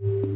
you